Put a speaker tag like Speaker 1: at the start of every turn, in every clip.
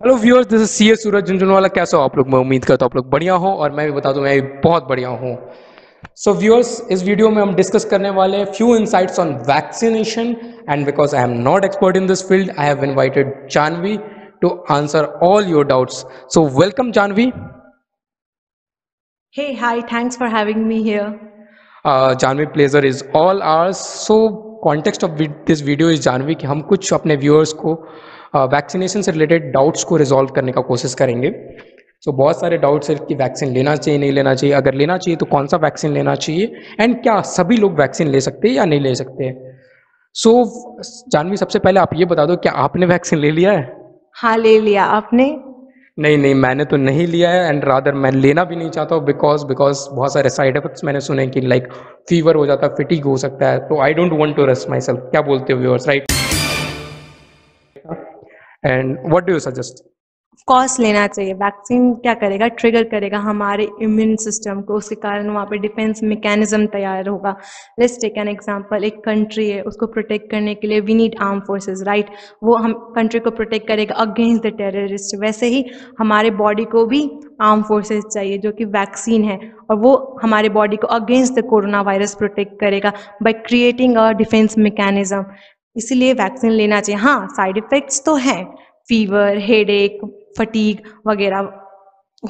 Speaker 1: Hello viewers this is C S Suraj Jhunjhunwala कैसे हो आप लोग? मैं उम्मीद करता हूँ आप लोग बढ़िया हो और मैं भी बता दूँ मैं भी बहुत बढ़िया हूँ। सो व्यूअर्स इस वीडियो में हम डिस्कस करने वाले few insights on vaccination and because I am not expert in this field I have invited Janhvi to answer all your doubts so welcome Janhvi
Speaker 2: Hey, hi, thanks for having me here.
Speaker 1: uh, Janvi pleasure is all ours. So context of vid- this video is Janhvi कि हम कुछ अपने viewers को vaccination से related doubts को resolve करने का कोशिश करेंगे। सो so, बहुत सारे डाउट्स है कि वैक्सीन लेना चाहिए नहीं लेना चाहिए। अगर लेना चाहिए तो कौन सा वैक्सीन लेना चाहिए? एंड क्या सभी लोग वैक्सीन ले सकते हैं या नहीं ले सकते सो so, जानवी सबसे पहले आप ये बता दो क्या आपने वैक्सीन ले लिया है?
Speaker 2: हाँ ले लिया। आपने?
Speaker 1: नहीं नहीं मैंने तो नहीं लिया है। एंड रादर मैं लेना भी नहीं चाहता हूँ बिकॉज़ बिकॉज़ बहुत सारे साइड इफेक्ट्स मैंने सुने कि लाइक फीवर हो जाता है फिटिक हो सकता है। तो I don't want to rest myself क्या बोलते हो viewers right and what do you suggest
Speaker 2: cause लेना चाहिए। वैक्सीन क्या करेगा? ट्रिगर करेगा हमारे इम्यून सिस्टम को। उसके कारण वहाँ पे डिफेंस मैकेनिज्म तैयार होगा। लेट्स टेक एन एग्जांपल एक कंट्री है। उसको प्रोटेक्ट करने के लिए we need arm forces right वो हम कंट्री को प्रोटेक्ट करेगा अगेंस्ट द टेररिस्ट वैसे ही हमारे बॉडी को भी आर्म फोर्सेस चाहिए जो कि वैक्सीन है। और वो हमारे बॉडी को against the corona virus protect करेगा by creating a defence mechanism इसीलिए वैक्सीन लेना चाहिए। हाँ साइड इफ़ेक्ट्स तो हैं फीवर हेडेक फटीग वगैरह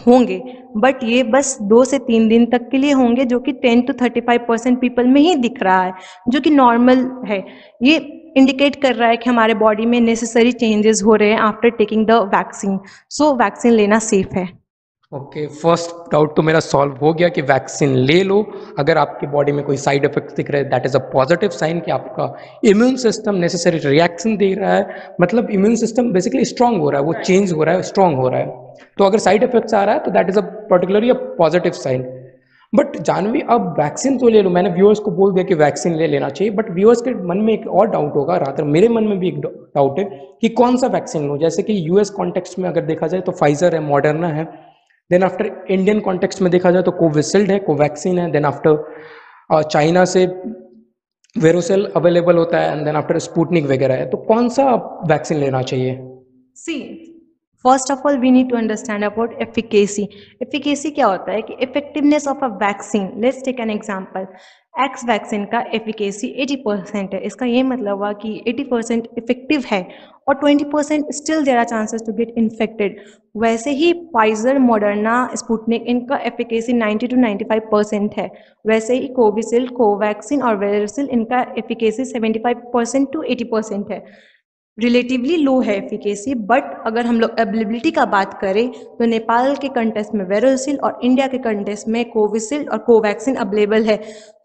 Speaker 2: होंगे बट ये बस दो से तीन दिन तक के लिए होंगे जो कि ten to thirty five percent people में ही दिख रहा है, जो कि नॉर्मल है। ये इंडिकेट कर रहा है कि हमारे बॉडी में नेसेसरी चेंजेस हो रहे हैं after taking the vaccine so vaccine लेना सेफ़ है।
Speaker 1: ओके फ़र्स्ट डाउट तो मेरा सॉल्व हो गया कि वैक्सीन ले लो। अगर आपकी बॉडी में कोई साइड इफ़ेक्ट दिख रहे हैं that is a positive sign कि आपका इम्यून सिस्टम नेसेसरी रिएक्शन दे रहा है। मतलब इम्यून सिस्टम बेसिकली स्ट्रांग हो रहा है वो चेंज हो रहा है स्ट्रांग हो रहा है। तो अगर साइड इफेक्ट्स आ रहा है तो that is a particularly a positive sign but Janhvi अब वैक्सीन तो ले लो। मैंने व्यूअर्स को बोल दिया कि वैक्सीन ले लेना चाहिए बट व्यूअर्स के मन में एक और डाउट होगा रात मेरे मन में भी एक डाउट है कि कौन सा वैक्सीन लो? जैसे कि यूएस कॉन्टेक्स्ट में अगर देखा जाए तो फाइजर है मॉडर्ना है। देन आफ्टर इंडियन कॉन्टेक्स्ट में देखा जाए तो कोविशील्ड है, कोवैक्सीन है देन आफ्टर चाइना से वेरोसेल अवेलेबल होता है एंड देन आफ्टर स्पूटनिक वगैरह है। तो कौन सा वैक्सीन लेना चाहिए?
Speaker 2: See first of all we need to understand about efficacy efficacy क्या होता है कि effectiveness of a vaccine let's take an example X vaccine का एफिकेसी 80 परसेंट है। इसका ये मतलब हुआ कि 80 परसेंट इफ़ेक्टिव है और 20 percent still there are chances to get infected वैसे ही फाइजर मॉडर्ना स्पुटनिक इनका एफिकेसी 90 टू 95 परसेंट है। वैसे ही कोविशील्ड कोवैक्सीन और वेरोसिल इनका एफिकेसी 75 परसेंट टू 80 परसेंट है। रिलेटिवली लो है एफिकेसी बट अगर हम लोग अवेलेबिलिटी का बात करें तो नेपाल के कंटेस्ट में वेरोसिल और इंडिया के कंटेस्ट में कोविशील्ड और कोवैक्सीन अवेलेबल है।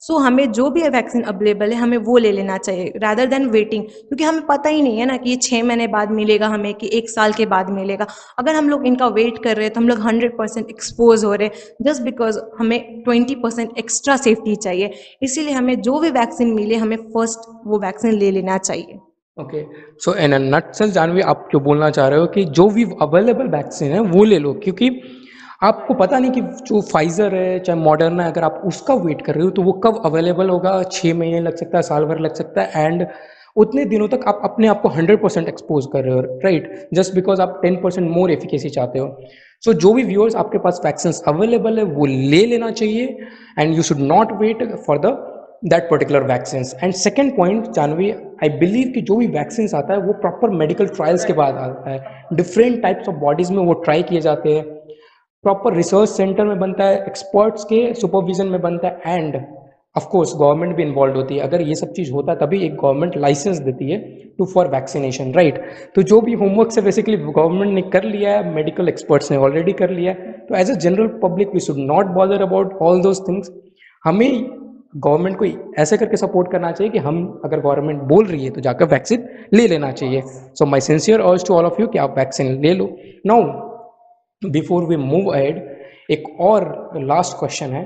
Speaker 2: सो so, हमें जो भी वैक्सीन अवेलेबल है हमें वो ले लेना चाहिए रादर देन वेटिंग क्योंकि हमें पता ही नहीं है ना कि ये छः महीने बाद मिलेगा हमें कि एक साल के बाद मिलेगा। अगर हम लोग इनका वेट कर रहे हैं तो हम लोग हंड्रेड परसेंट एक्सपोज हो रहे हैं जस्ट बिकॉज़ हमें ट्वेंटी परसेंट एक्स्ट्रा सेफ्टी चाहिए। इसीलिए हमें जो भी वैक्सीन मिले हमें फ़र्स्ट वो वैक्सीन ले लेना चाहिए।
Speaker 1: Okay so in a nutshell Jahnavi आप जो बोलना चाह रहे हो कि जो भी अवेलेबल वैक्सीन है वो ले लो क्योंकि आपको पता नहीं कि जो फाइजर है चाहे मॉडर्न है अगर आप उसका वेट कर रहे हो तो वो कब अवेलेबल होगा? छः महीने लग सकता है साल भर लग सकता है एंड उतने दिनों तक आप अपने आप को हंड्रेड परसेंट एक्सपोज कर रहे हो राइट जस्ट बिकॉज़ आप टेन परसेंट मोर एफिकेसी चाहते हो। सो so, जो भी व्यूअर्स आपके पास वैक्सीन अवेलेबल है वो ले लेना चाहिए and you should not wait for the that particular vaccine and second point Janhvi I believe कि जो भी वैक्सीन आता है, वो प्रॉपर मेडिकल ट्रायल्स के बाद आता है। डिफरेंट टाइप्स ऑफ़ बॉडीज़ में वो ट्राई किए जाते हैं। प्रॉपर रिसर्च सेंटर में बनता है एक्सपर्ट्स के सुपरविजन में बनता है एंड ऑफ़ कोर्स गवर्नमेंट भी इन्वॉल्व होती है। अगर ये सब चीज़ होता है तभी एक गवर्नमेंट लाइसेंस देती है टू फॉर वैक्सीनेशन राइट तो जो भी होमवर्क से बेसिकली गवर्नमेंट ने कर लिया है मेडिकल एक्सपर्ट्स ने ऑलरेडी कर लिया है तो as a general public we should not bother about all those things हमें गवर्नमेंट को ऐसे करके सपोर्ट करना चाहिए कि हम अगर गवर्नमेंट बोल रही है तो जाकर वैक्सीन ले लेना चाहिए। So my sincere urge to all of you कि आप वैक्सीन ले लो। Now before we move ahead एक और लास्ट क्वेश्चन है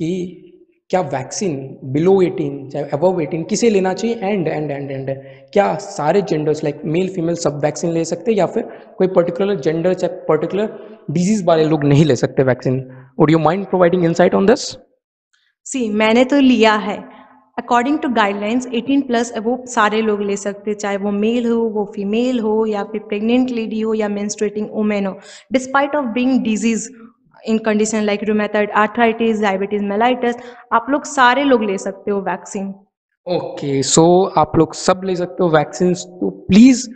Speaker 1: कि क्या वैक्सीन बिलो 18 चाहे अबव 18 किसे लेना चाहिए? एंड एंड एंड एंड क्या सारे जेंडर्स लाइक मेल फीमेल सब वैक्सीन ले सकते हैं या फिर कोई पर्टिकुलर जेंडर चाहे पर्टिकुलर डिज़ीज़ वाले लोग नहीं ले सकते vaccine? Would you mind providing insight on this
Speaker 2: see मैंने तो लिया है। अकॉर्डिंग टू गाइडलाइंस 18 प्लस वो सारे लोग ले सकते, चाहे वो मेल हो, वो फीमेल हो, या फिर प्रेग्नेंट लेडी हो, या मेंस्ट्रुएटिंग वुमेन हो। Despite of being disease in condition like rheumatoid arthritis diabetes mellitus आप लोग सारे लोग ले सकते हो वैक्सीन
Speaker 1: ओके सो आप लोग सब ले सकते हो वैक्सीन तो प्लीज़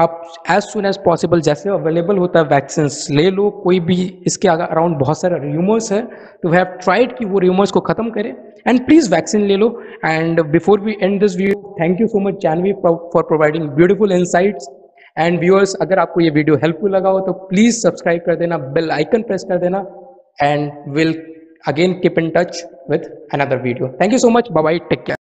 Speaker 1: आप एज सुन एज पॉसिबल जैसे अवेलेबल होता है वैक्सीन ले लो, कोई भी इसके अराउंड बहुत सारे र्यूमर्स है तो वी हैव ट्राइड कि वो र्यूमर्स को ख़त्म करें एंड प्लीज़ वैक्सीन ले लो and before we end this video thank you so much Janhvi for providing beautiful insights and viewers अगर आपको ये वीडियो हेल्पफुल लगा हो तो प्लीज़ सब्सक्राइब कर देना बेल आइकन प्रेस कर देना and will again keep in touch with another video thank you so much bye take care